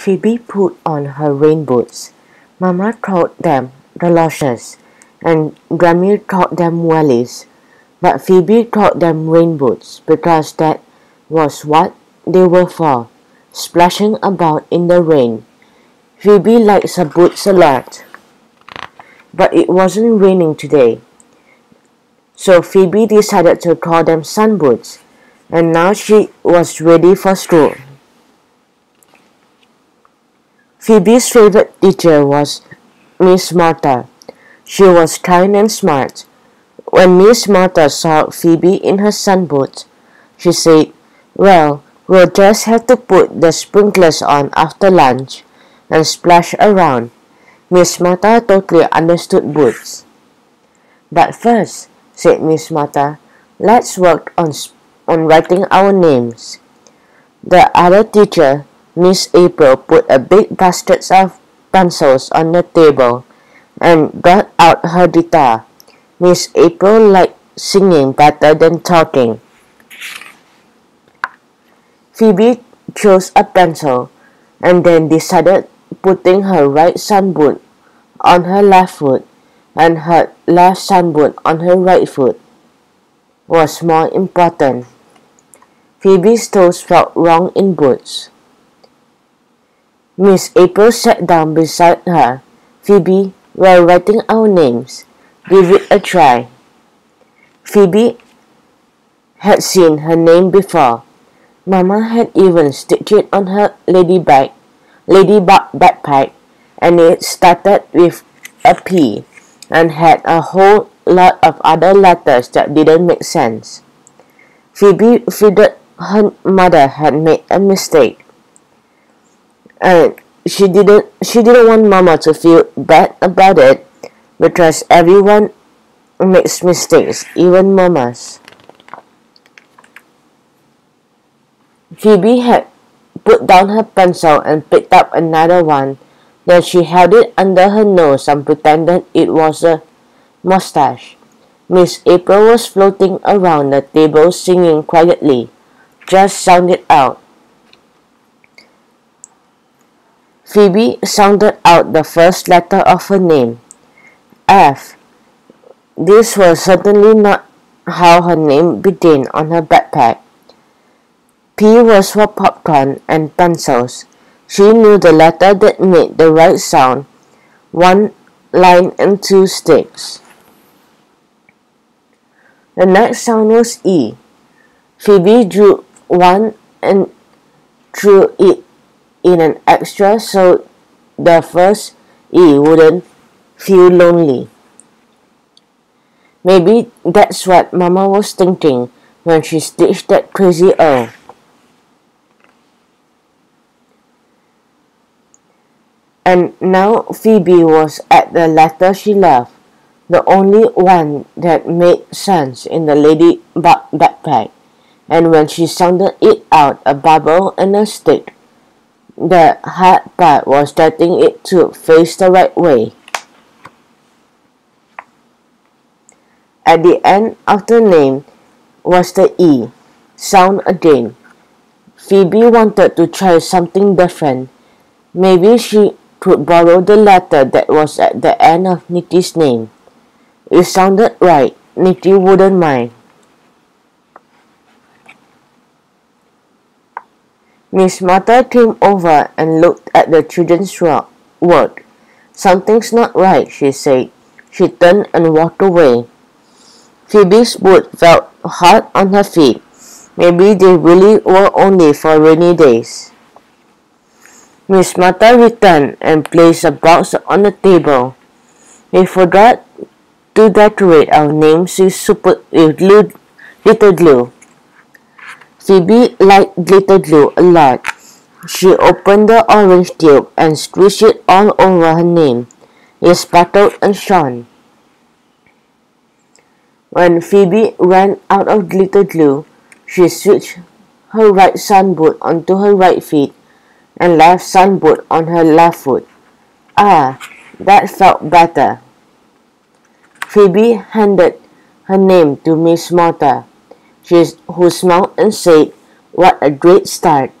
Phoebe put on her rain boots. Mamma called them galoshes, and Grammy called them wellies, but Phoebe called them rain boots because that was what they were for, splashing about in the rain. Phoebe likes her boots a lot. But it wasn't raining today. So Phoebe decided to call them sun boots, and now she was ready for school. Phoebe's favorite teacher was Miss Martha. She was kind and smart. When Miss Martha saw Phoebe in her sun boots, she said, Well, we'll just have to put the sprinklers on after lunch and splash around. Miss Martha totally understood boots. But first, said Miss Martha, let's work on, on writing our names. The other teacher Miss April put a big basket of pencils on the table and got out her guitar. Miss April liked singing better than talking. Phoebe chose a pencil and then decided putting her right sun boot on her left foot and her left sun boot on her right foot was more important. Phoebe's toes felt wrong in boots. Miss April sat down beside her. Phoebe, we're writing our names. Give it a try. Phoebe had seen her name before. Mama had even stitched it on her ladybug, ladybug backpack, and it started with a P and had a whole lot of other letters that didn't make sense. Phoebe figured her mother had made a mistake and she didn't she didn't want mama to feel bad about it because everyone makes mistakes even mamas. Phoebe had put down her pencil and picked up another one. Then she held it under her nose and pretended it was a mustache. Miss april was floating around the table singing quietly. Just sound it out Phoebe sounded out the first letter of her name, F. This was certainly not how her name began on her backpack. P was for popcorn and pencils. She knew the letter that made the right sound, one line and two sticks. The next sound was E. Phoebe drew one and drew it in an extra so the first E wouldn't feel lonely. Maybe that's what Mama was thinking when she stitched that crazy O. And now Phoebe was at the letter she loved, the only one that made sense in the ladybug backpack. And when she sounded it out, a bubble and a stick the hard part was getting it to face the right way. At the end of the name was the E sound again. Phoebe wanted to try something different. Maybe she could borrow the letter that was at the end of Nikki's name. It sounded right. Nikki wouldn't mind. Miss Martha came over and looked at the children's work. Something's not right, she said. She turned and walked away. Phoebe's boot felt hot on her feet. Maybe they really were only for rainy days. Miss Martha returned and placed a box on the table. We forgot to decorate our names with, super, with little glue. Phoebe liked glitter glue a lot. She opened the orange tube and squished it all over her name. It sparkled and shone. When Phoebe ran out of glitter glue, she switched her right sun boot onto her right feet and left sun boot on her left foot. Ah, that felt better. Phoebe handed her name to Miss Martha who smiled and said, What a great start!